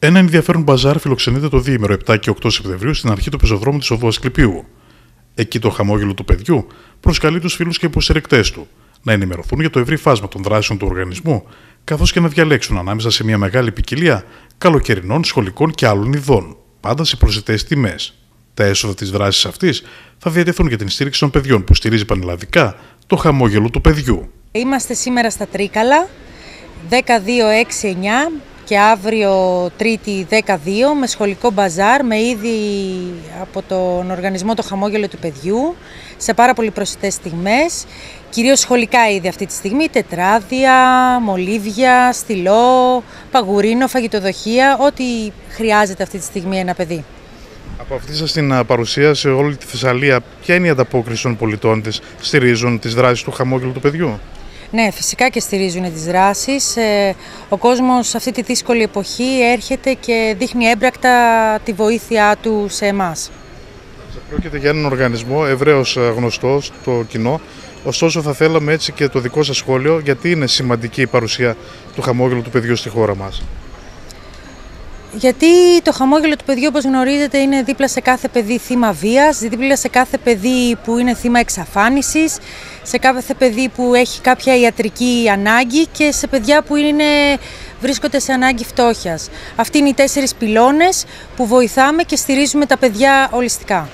Ένα ενδιαφέρον μπαζάρ φιλοξενείται το διήμερο 7 και 8 Σεπτεμβρίου στην αρχή του πεζοδρόμου της οδού Ασκληπίου. Εκεί το χαμόγελο του παιδιού προσκαλεί τους φίλους και υποστηρικτέ του να ενημερωθούν για το ευρύ φάσμα των δράσεων του οργανισμού, καθώς και να διαλέξουν ανάμεσα σε μια μεγάλη ποικιλία καλοκαιρινών, σχολικών και άλλων ειδών, πάντα σε προσιτές τιμές. Τα έσοδα της δράσης αυτής θα διατεθούν για την στήριξη των παιδιών που στηρίζει πανελλαδικά το χαμόγελο του παιδιού. Είμαστε σήμερα στα Τρίκαλα, 12-6-9 και αύριο Τρίτη 12 με σχολικό μπαζάρ με είδη από τον οργανισμό το χαμόγελο του παιδιού σε πάρα πολύ προσιτές στιγμές κυρίως σχολικά είδη αυτή τη στιγμή, τετράδια, μολύβια, στυλό, παγουρίνο, φαγητοδοχεία, ό,τι χρειάζεται αυτή τη στιγμή ένα παιδί. Από αυτή σας την παρουσία σε όλη τη Θεσσαλία, ποια είναι η ανταπόκριση των πολιτών της, στηρίζουν τις δράσεις του χαμόγελου του παιδιού. Ναι, φυσικά και στηρίζουν τις δράσεις. Ε, ο κόσμος σε αυτή τη δύσκολη εποχή έρχεται και δείχνει έμπρακτα τη βοήθειά του σε εμάς. Πρόκειται για έναν οργανισμό ευρέως ε, γνωστό στο κοινό, ωστόσο θα θέλαμε έτσι και το δικό σας σχόλιο γιατί είναι σημαντική η παρουσία του χαμόγελου του παιδιού στη χώρα μας. Γιατί το χαμόγελο του παιδιού, όπως γνωρίζετε, είναι δίπλα σε κάθε παιδί θύμα βίας, δίπλα σε κάθε παιδί που είναι θύμα εξαφάνισης, σε κάθε παιδί που έχει κάποια ιατρική ανάγκη και σε παιδιά που είναι, βρίσκονται σε ανάγκη φτώχειας. Αυτοί είναι οι τέσσερις πυλώνες που βοηθάμε και στηρίζουμε τα παιδιά ολιστικά.